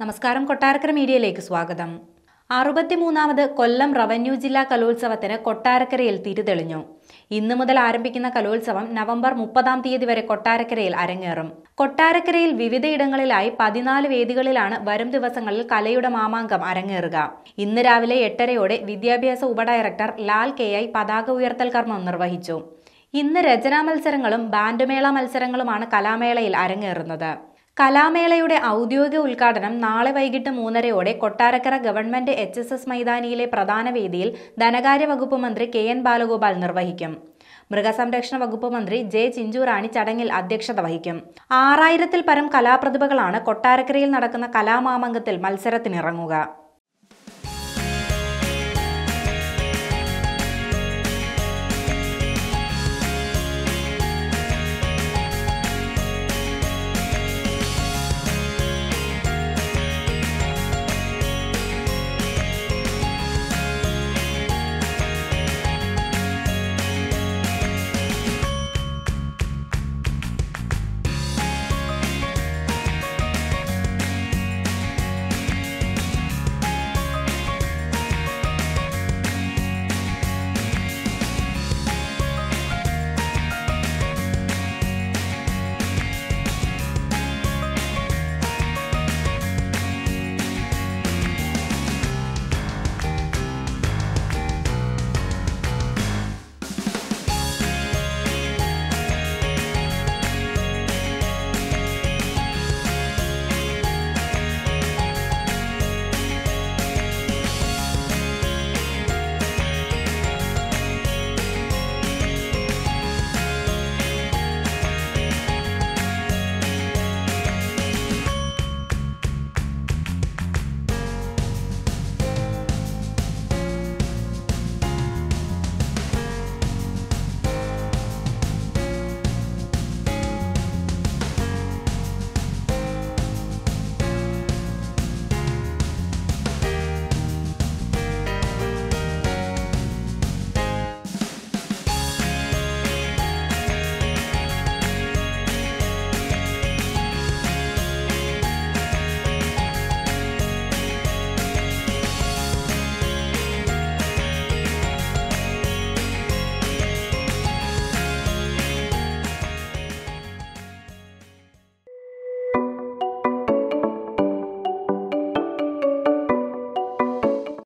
നമസ്കാരം കൊട്ടാരക്കര മീഡിയയിലേക്ക് സ്വാഗതം. അറുപത്തിമൂന്നാമത് കൊല്ലം റവന്യൂ ജില്ലാ കലോത്സവത്തിന് കൊട്ടാരക്കരയിൽ തിരിതെളിഞ്ഞു. ഇന്നു മുതൽ ആരംഭിക്കുന്ന കലോത്സവം നവംബർ മുപ്പതാം തീയതി വരെ കൊട്ടാരക്കരയിൽ അരങ്ങേറും. കൊട്ടാരക്കരയിൽ വിവിധയിടങ്ങളിലായി പതിനാല് വേദികളിലാണ് വരും ദിവസങ്ങളിൽ കലയുടെ മാമാങ്കം അരങ്ങേറുക. ഇന്ന് രാവിലെ എട്ടരയോടെ വിദ്യാഭ്യാസ ഉപഡയറക്ടർ ലാൽ കെ ഐ പതാക ഉയർത്തൽ കർമ്മം നിർവഹിച്ചു. ഇന്ന് രചനാ മത്സരങ്ങളും ബാൻഡുമേള മത്സരങ്ങളുമാണ് കലാമേളയിൽ അരങ്ങേറുന്നത്. കലാമേളയുടെ ഔദ്യോഗിക ഉദ്ഘാടനം നാളെ വൈകിട്ട് മൂന്നരയോടെ Kottarakkara government H S S മൈതാനിയിലെ പ്രധാന വേദിയിൽ ധനകാര്യ വകുപ്പ് മന്ത്രി കെ എൻ ബാലഗോപാൽ നിർവഹിക്കും. മൃഗസംരക്ഷണ വകുപ്പ് മന്ത്രി ജെ ചിഞ്ചുറാണി ചടങ്ങിൽ അധ്യക്ഷത വഹിക്കും. ആറായിരത്തിൽ പരം കലാപ്രതിഭകളാണ് കൊട്ടാരക്കരയിൽ നടക്കുന്ന കലാമാമംഗത്തിൽ മത്സരത്തിനിറങ്ങുക.